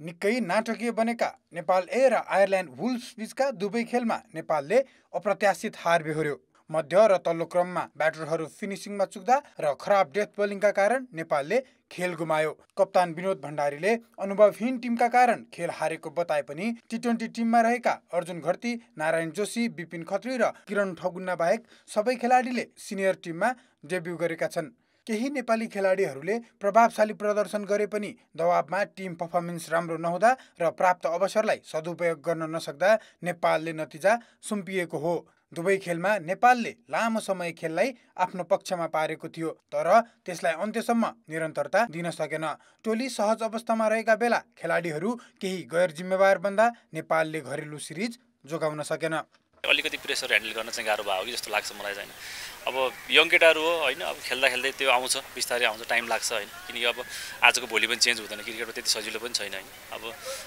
निकै नाटकीय बनेका नेपाल ए र आयरल्यान्ड वुल्स बीचका दुवै खेलमा नेपालले अप्रत्याशित हार बेहोर्यो मध्य र तल्लो क्रममा ब्याटरहरू फिनिसिङमा चुक्दा र खराब डेथ बोलिङका कारण नेपालले खेल गुमायो। कप्तान विनोद भण्डारीले अनुभवहीन टिमका कारण खेल हारेको बताए पनि टी ट्वेन्टी टिममा रहेका अर्जुन घरती नारायण जोशी विपिन खत्री र किरण ठगुन्ना बाहेक सबै खेलाडीले सिनियर टिममा डेब्यू गरेका छन्। केही नेपाली खेलाडीहरूले प्रभावशाली प्रदर्शन गरे पनि दबावमा टिम पर्फर्मेन्स राम्रो नहुँदा र प्राप्त अवसरलाई सदुपयोग गर्न नसक्दा नेपालले नतिजा सुम्पिएको हो। दुवै खेलमा नेपालले लामो समय खेललाई आफ्नो पक्षमा पारेको थियो तर त्यसलाई अन्त्यसम्म निरन्तरता दिन सकेन। टोली सहज अवस्थामा रहेका बेला खेलाडीहरू केही गैर जिम्मेवार बन्दा नेपालले घरेलु सिरिज जोगाउन सकेन। अलिकति प्रेसर ह्यान्डल गर्न चाहिँ गाह्रो भयो कि जस्तो लाग्छ मलाई चाहिँ अब यङ केटाहरू हो होइन अब खेल्दा खेल्दै त्यो आउँछ बिस्तारै आउँछ टाइम लाग्छ होइन। किनकि अब आजको भोलि पनि चेन्ज हुँदैन क्रिकेटमा त्यति सजिलो पनि छैन होइन। अब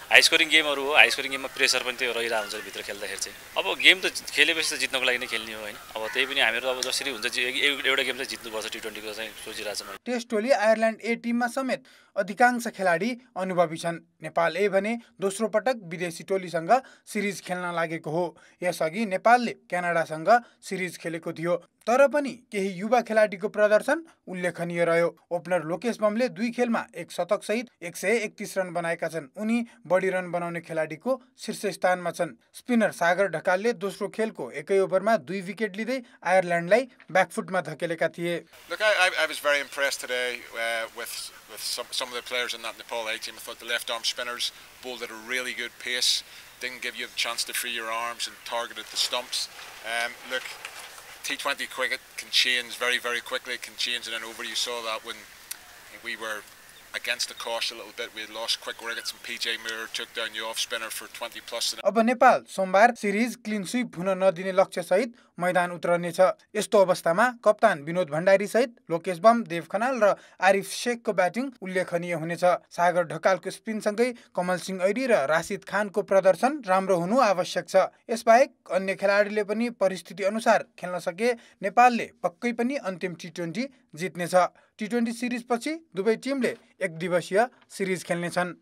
हाई स्कोरिङ गेमहरू हो हाई स्कोरिङ गेममा प्रेसर पनि त्यो रहिरहेको हुन्छ भित्र खेल्दाखेरि चाहिँ। अब गेम त खेलेपछि त जित्नको लागि नै खेल्ने हो होइन। अब त्यही पनि हामीहरू अब जसरी हुन्छ एउटा गेम चाहिँ जित्नुपर्छ टी ट्वेन्टीको चाहिँ सोचिरहेको छ टेस्ट टोली आयरल्यान्ड ए टिममा समेत अधिकांश खेलाडी अनुभवी छन्। नेपाल ए भने दोस्रो पटक विदेशी टोलीसँग सिरिज खेल्न लागेको हो। यसअघि नेपालले क्यानाडासँग सिरिज खेलेको थियो। तर पनि केही युवा खेलाडीको प्रदर्शन उल्लेखनीय रह्यो। ओपनर लोकेश बमले दुई खेलमा एक शतक सहित एक सय एकतिस रन बनाएका छन्। उनी बढी रन बनाउने खेलाडीको शीर्ष स्थानमा छन्। स्पिनर सागर ढकालले दोस्रो खेलको एकै ओभरमा दुई विकेट लिँदै आयरल्यान्डलाई ब्याकफुटमा धकेलेका थिए। Team. I good pace, didn't give you a chance to free your arms and targeted the stumps. Um, look, T20 cricket can change very, very quickly. It can change in an over. You saw that when we were against the cost a little bit. We lost quick wickets and PJ Moore took down the off spinner for 20 plus. अब नेपाल सोमबार series clean sweep हुन नदिने लक्ष्य सहित मैदान उत्रनेछ यस्तो अवस्थामा कप्तान विनोद भण्डारी सहित लोकेश बम देव खनाल र आरिफ शेखको ब्याटिङ उल्लेखनीय हुनेछ सागर ढकालको स्पिनसँगै कमल सिंह ऐरी र राशिद खानको प्रदर्शन राम्रो हुनु आवश्यक छ यसबाहेक अन्य खेलाडीले पनि परिस्थिति अनुसार खेल्न सके नेपालले पक्कै पनि अन्तिम टी ट्वेन्टी जित्नेछ टी ट्वेन्टी सिरिजपछि दुवै टिमले एक दिवसीय सिरिज खेल्नेछन्।